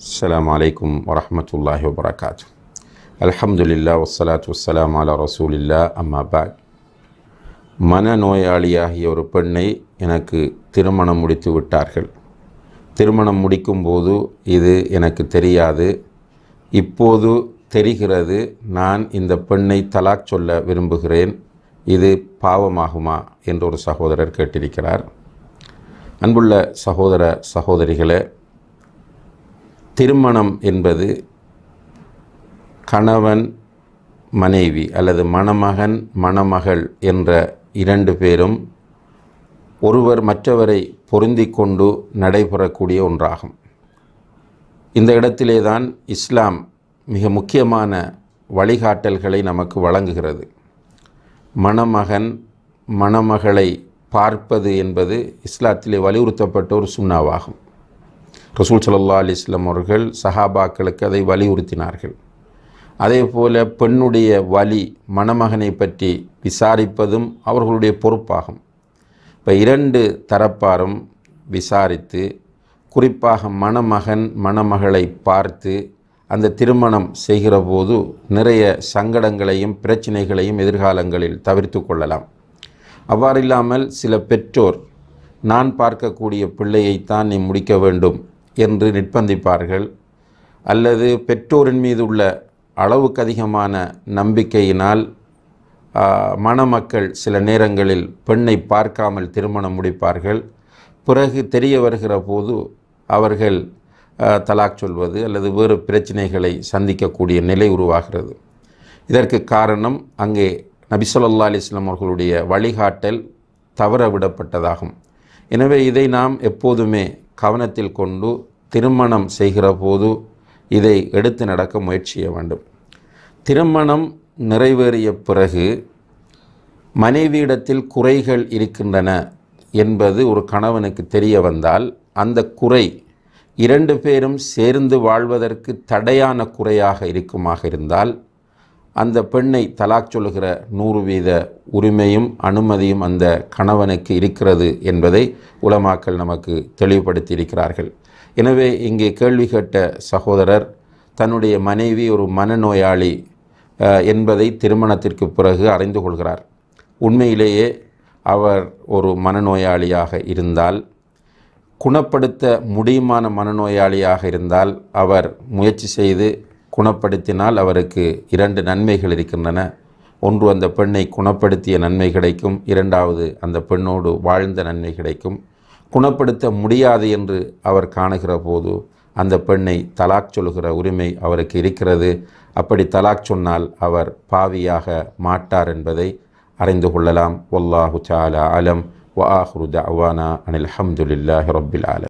السلام عليكم ورحمة الله وبركاته الحمد لله والصلاة والسلام على رسول الله أما بعد மனநோயாளியாகிய ஒரு பெண்ணை எனக்கு திருமணம் முடித்து விட்டார்கள் திருமணம் முடிக்கும்போது இது எனக்கு தெரியாது இப்போது தெரிகிறது நான் இந்த பெண்ணை தலாக் சொல்ல விரும்புகிறேன் இது பாவமாகுமா என்று ஒரு சகோதரர் கேட்டிருக்கிறார் அன்புள்ள சகோதர சகோதரிகளே திருமணம் என்பது கணவன் மனைவி அல்லது மணமகன் மணமகள் என்ற இரண்டு பேரும் ஒருவர் மற்றவரை பொருந்தி கொண்டு நடைபெறக்கூடிய ஒன்றாகும். இந்த இடத்திலே தான் இஸ்லாம் மிக முக்கியமான வழிகாட்டல்களை நமக்கு வழங்குகிறது. மணமகன் மணமகளை பார்ப்பது என்பது இஸ்லாத்திலே வலியுறுத்தப்பட்ட ஒரு சுண்ணாவாகும். ரசூல் சல்லா அலிஸ்லாம் அவர்கள் சஹாபாக்களுக்கு அதை வலியுறுத்தினார்கள். அதே போல பெண்ணுடைய வலி மணமகனை பற்றி விசாரிப்பதும் அவர்களுடைய பொறுப்பாகும். இப்போ இரண்டு தரப்பாரும் விசாரித்து குறிப்பாக மணமகன் மணமகளை பார்த்து அந்த திருமணம் செய்கிற போது நிறைய சங்கடங்களையும் பிரச்சனைகளையும் எதிர்காலங்களில் தவிர்த்து கொள்ளலாம். அவ்வாறில்லாமல் சில பெற்றோர் நான் பார்க்கக்கூடிய பிள்ளையைத்தான் நீ முடிக்க வேண்டும் என்று நிர்பந்திப்பார்கள். அல்லது பெற்றோரின் மீது உள்ள அளவுக்கு அதிகமான நம்பிக்கையினால் மணமக்கள் சில நேரங்களில் பெண்ணை பார்க்காமல் திருமணம் முடிப்பார்கள். பிறகு தெரிய வருகிற போது அவர்கள் தலாக் சொல்வது அல்லது வேறு பிரச்சனைகளை சந்திக்கக்கூடிய நிலை உருவாகிறது. இதற்கு காரணம் அங்கே நபிசல்லா அலிஸ்லாம் அவர்களுடைய வழிகாட்டல் தவற விடப்பட்டதாகும் எனவே இதை நாம் எப்போதுமே கவனத்தில் கொண்டு திருமணம் செய்கிற போது இதை எடுத்து நடக்க முயற்சி செய்ய வேண்டும். திருமணம் நிறைவேறிய பிறகு மனைவியிடத்தில் குறைகள் இருக்கின்றன என்பது ஒரு கணவனுக்கு தெரிய வந்தால் அந்த குறை இரண்டு பேரும் சேர்ந்து வாழ்வதற்கு தடையான குறையாக இருக்குமாக இருந்தால் அந்த பெண்ணை தலாக் சொல்லுகிற நூறு வீத உரிமையும் அனுமதியும் அந்த கணவனுக்கு இருக்கிறது என்பதை உலமாக்கள் நமக்கு தெளிவுபடுத்தி இருக்கிறார்கள். எனவே இங்கே கேள்வி கேட்ட சகோதரர் தன்னுடைய மனைவி ஒரு மனநோயாளி என்பதை திருமணத்திற்கு பிறகு அறிந்து கொள்கிறார். உண்மையிலேயே அவர் ஒரு மனநோயாளியாக இருந்தால் குணப்படுத்த முடியுமான மனநோயாளியாக இருந்தால் அவர் முயற்சி செய்து குணப்படுத்தினால் அவருக்கு இரண்டு நன்மைகள் இருக்கின்றன. ஒன்று அந்த பெண்ணை குணப்படுத்திய நன்மை கிடைக்கும். இரண்டாவது அந்த பெண்ணோடு வாழ்ந்த நன்மை கிடைக்கும். குணப்படுத்த முடியாது என்று அவர் காணுகிற போது அந்த பெண்ணை தலாக் சொல்கிற உரிமை அவருக்கு இருக்கிறது. அப்படி தலாக் சொன்னால் அவர் பாவியாக மாட்டார் என்பதை அறிந்து கொள்ளலாம். ஒல்லாஹு சாலா அலம். வ ஆஹ்ரு தவானா அனில் அஹமதுல்லாஹி ரபில் ஆலம்.